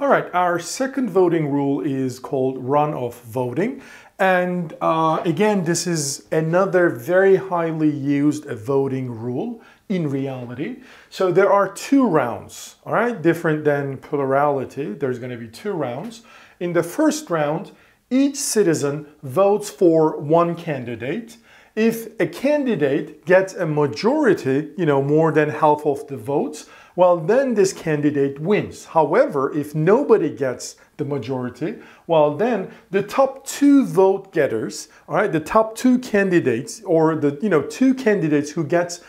All right, our second voting rule is called runoff voting. And uh, again, this is another very highly used voting rule in reality. So there are two rounds, all right, different than plurality. There's going to be two rounds. In the first round, each citizen votes for one candidate. If a candidate gets a majority, you know, more than half of the votes, well, then this candidate wins. However, if nobody gets the majority, well, then the top two vote getters, all right, the top two candidates, or the you know two candidates who gets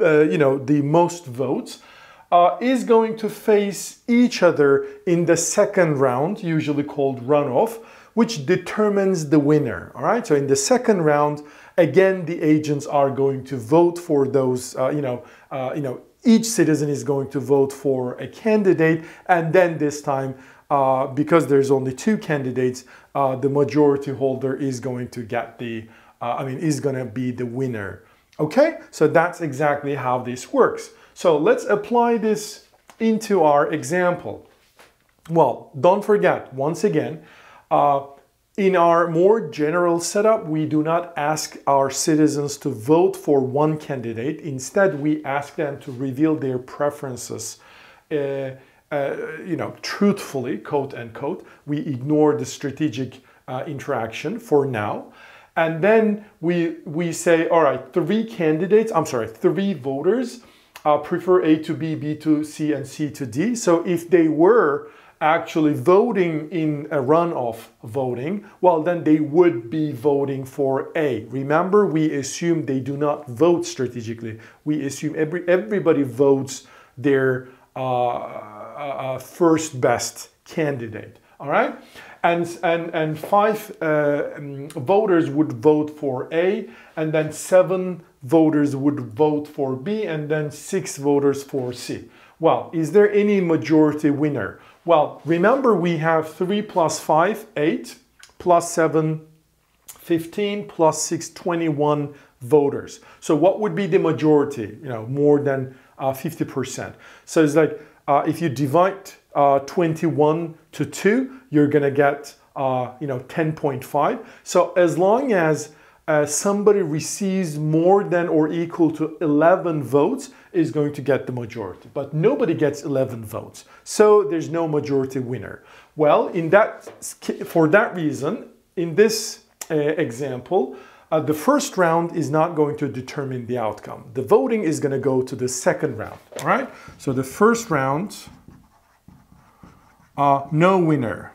uh, you know the most votes, uh, is going to face each other in the second round, usually called runoff, which determines the winner. All right, so in the second round, again, the agents are going to vote for those, uh, you know, uh, you know, each citizen is going to vote for a candidate, and then this time, uh, because there's only two candidates, uh, the majority holder is going to get the, uh, I mean, is going to be the winner. Okay, so that's exactly how this works. So let's apply this into our example. Well, don't forget, once again, uh, in our more general setup, we do not ask our citizens to vote for one candidate. Instead, we ask them to reveal their preferences, uh, uh, you know, truthfully, quote unquote. We ignore the strategic uh, interaction for now. And then we, we say, all right, three candidates, I'm sorry, three voters uh, prefer A to B, B to C, and C to D. So if they were actually voting in a runoff voting, well, then they would be voting for A. Remember, we assume they do not vote strategically. We assume every, everybody votes their uh, uh, uh first best candidate. All right? And, and, and five uh, um, voters would vote for A, and then seven voters would vote for B, and then six voters for C. Well, is there any majority winner? Well, remember we have 3 plus 5, 8, plus 7, 15, plus 6, 21 voters. So what would be the majority? You know, more than uh, 50%. So it's like uh, if you divide uh, 21 to 2, you're going to get, uh, you know, 10.5. So as long as uh, somebody receives more than or equal to 11 votes is going to get the majority. But nobody gets 11 votes. So there's no majority winner. Well, in that, for that reason, in this uh, example, uh, the first round is not going to determine the outcome. The voting is going to go to the second round. All right? So the first round, uh, no winner.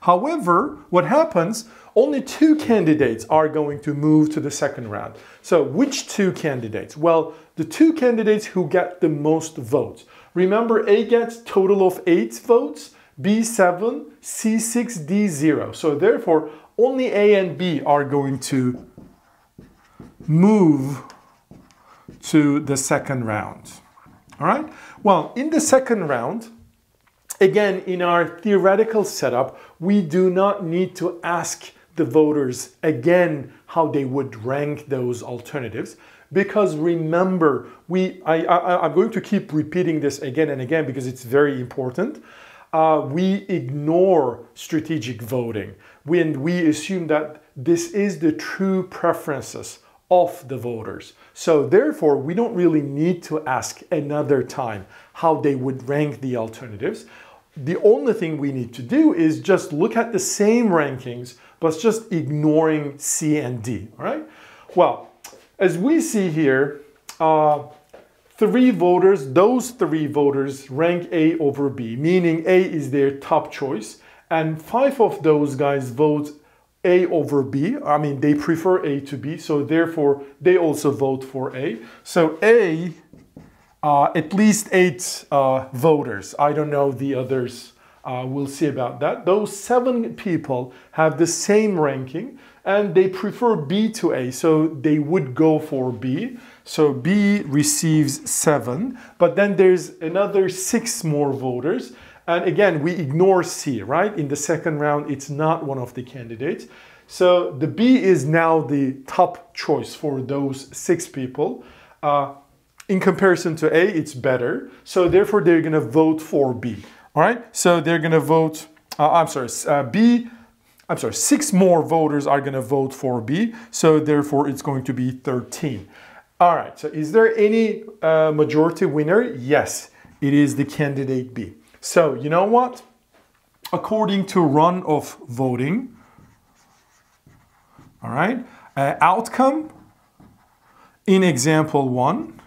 However, what happens only two candidates are going to move to the second round. So, which two candidates? Well, the two candidates who get the most votes. Remember, A gets total of eight votes, B seven, C six, D zero. So, therefore, only A and B are going to move to the second round. All right? Well, in the second round, again, in our theoretical setup, we do not need to ask the voters again how they would rank those alternatives because remember we I, I am going to keep repeating this again and again because it's very important. Uh, we ignore strategic voting when we assume that this is the true preferences of the voters. So therefore we don't really need to ask another time how they would rank the alternatives the only thing we need to do is just look at the same rankings but just ignoring C and D, all right? Well, as we see here, uh, three voters, those three voters rank A over B, meaning A is their top choice, and five of those guys vote A over B. I mean, they prefer A to B, so therefore they also vote for A. So A, uh, at least eight uh, voters. I don't know the others uh, we'll see about that. Those seven people have the same ranking and they prefer B to A, so they would go for B. So B receives seven, but then there's another six more voters. And again, we ignore C, right? In the second round, it's not one of the candidates. So the B is now the top choice for those six people. Uh, in comparison to A, it's better. So therefore, they're going to vote for B. All right, so they're going to vote, uh, I'm sorry, uh, B, I'm sorry, six more voters are going to vote for B, so therefore it's going to be 13. All right, so is there any uh, majority winner? Yes, it is the candidate B. So you know what? According to runoff voting, all right, uh, outcome in example one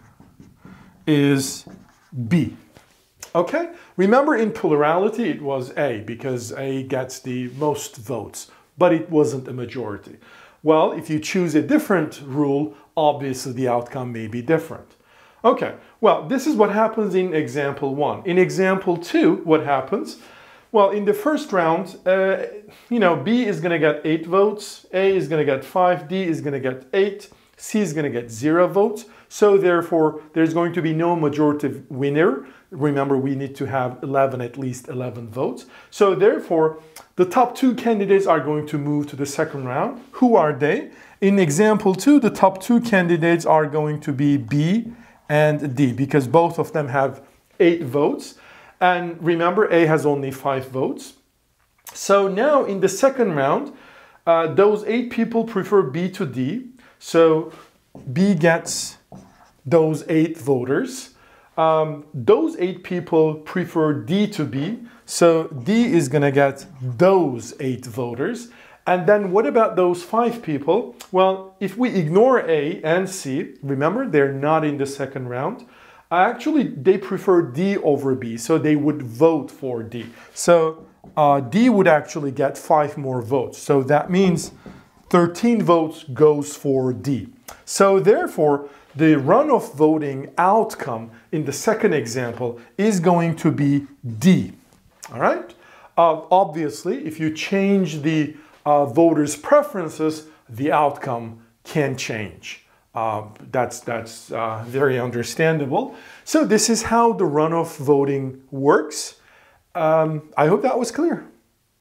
is B. Okay, remember in plurality it was A because A gets the most votes, but it wasn't a majority. Well, if you choose a different rule, obviously the outcome may be different. Okay, well, this is what happens in example one. In example two, what happens? Well, in the first round, uh, you know, B is going to get eight votes, A is going to get five, D is going to get eight, C is going to get zero votes. So therefore, there's going to be no majority winner. Remember, we need to have 11, at least 11 votes. So therefore, the top two candidates are going to move to the second round. Who are they? In example two, the top two candidates are going to be B and D because both of them have eight votes. And remember, A has only five votes. So now in the second round, uh, those eight people prefer B to D. So B gets those eight voters. Um, those eight people prefer D to B, so D is going to get those eight voters. And then what about those five people? Well, if we ignore A and C, remember they're not in the second round. Actually, they prefer D over B, so they would vote for D. So uh, D would actually get five more votes. So that means 13 votes goes for D. So therefore, the runoff voting outcome in the second example is going to be D. All right? Uh, obviously, if you change the uh, voters' preferences, the outcome can change. Uh, that's that's uh, very understandable. So this is how the runoff voting works. Um, I hope that was clear.